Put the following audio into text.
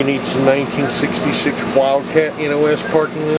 You need some 1966 Wildcat NOS parking lot.